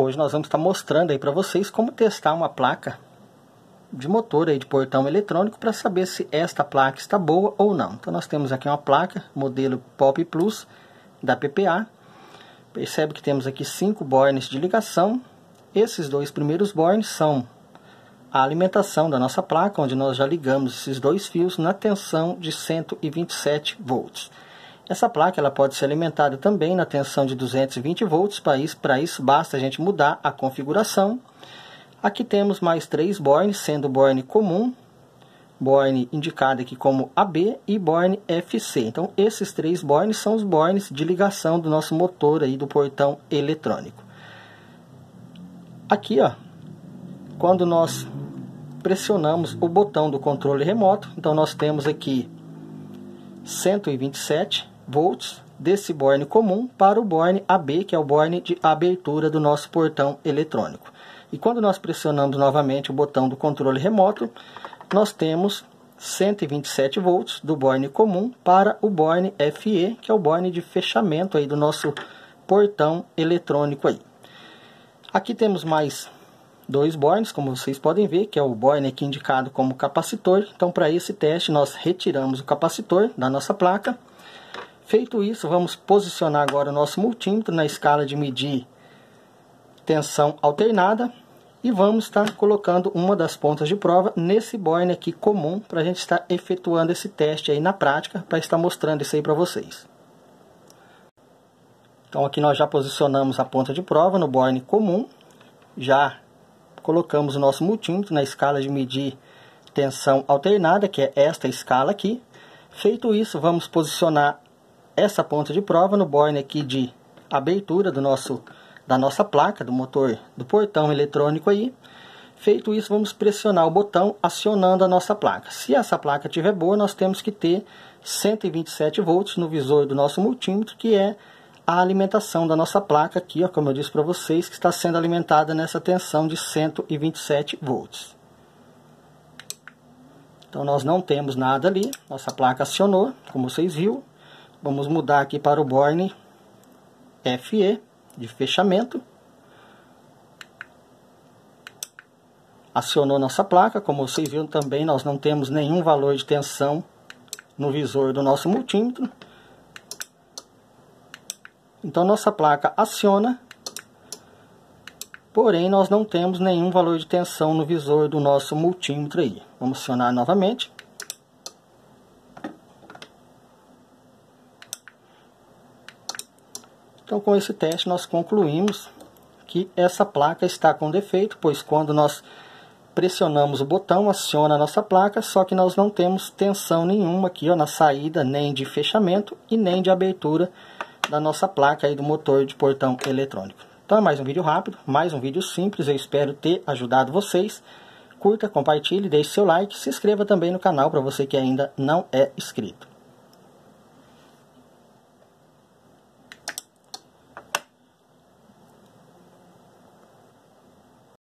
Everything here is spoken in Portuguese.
Hoje nós vamos estar mostrando aí para vocês como testar uma placa de motor aí de portão eletrônico para saber se esta placa está boa ou não. Então nós temos aqui uma placa modelo Pop Plus da PPA. Percebe que temos aqui cinco bornes de ligação. Esses dois primeiros bornes são a alimentação da nossa placa, onde nós já ligamos esses dois fios na tensão de 127 volts. Essa placa ela pode ser alimentada também na tensão de 220 volts. Para isso, para isso basta a gente mudar a configuração. Aqui temos mais três bornes, sendo borne comum, borne indicado aqui como AB e borne FC. Então, esses três bornes são os bornes de ligação do nosso motor aí do portão eletrônico. Aqui, ó, quando nós pressionamos o botão do controle remoto, então nós temos aqui 127 volts desse borne comum para o borne AB, que é o borne de abertura do nosso portão eletrônico. E quando nós pressionamos novamente o botão do controle remoto, nós temos 127 volts do borne comum para o borne FE, que é o borne de fechamento aí do nosso portão eletrônico aí. Aqui temos mais dois bornes, como vocês podem ver, que é o borne aqui indicado como capacitor. Então, para esse teste, nós retiramos o capacitor da nossa placa Feito isso, vamos posicionar agora o nosso multímetro na escala de medir tensão alternada e vamos estar colocando uma das pontas de prova nesse borne aqui comum para a gente estar efetuando esse teste aí na prática para estar mostrando isso aí para vocês. Então aqui nós já posicionamos a ponta de prova no borne comum, já colocamos o nosso multímetro na escala de medir tensão alternada, que é esta escala aqui. Feito isso, vamos posicionar essa ponta de prova no borne aqui de abertura do nosso, da nossa placa, do motor, do portão eletrônico aí. Feito isso, vamos pressionar o botão acionando a nossa placa. Se essa placa estiver boa, nós temos que ter 127 volts no visor do nosso multímetro, que é a alimentação da nossa placa aqui, ó, como eu disse para vocês, que está sendo alimentada nessa tensão de 127 volts. Então nós não temos nada ali, nossa placa acionou, como vocês viram. Vamos mudar aqui para o borne FE de fechamento. Acionou nossa placa, como vocês viram também, nós não temos nenhum valor de tensão no visor do nosso multímetro. Então nossa placa aciona, porém nós não temos nenhum valor de tensão no visor do nosso multímetro aí. Vamos acionar novamente. Então, com esse teste, nós concluímos que essa placa está com defeito, pois quando nós pressionamos o botão, aciona a nossa placa, só que nós não temos tensão nenhuma aqui ó, na saída, nem de fechamento e nem de abertura da nossa placa aí do motor de portão eletrônico. Então é mais um vídeo rápido, mais um vídeo simples, eu espero ter ajudado vocês. Curta, compartilhe, deixe seu like, se inscreva também no canal para você que ainda não é inscrito.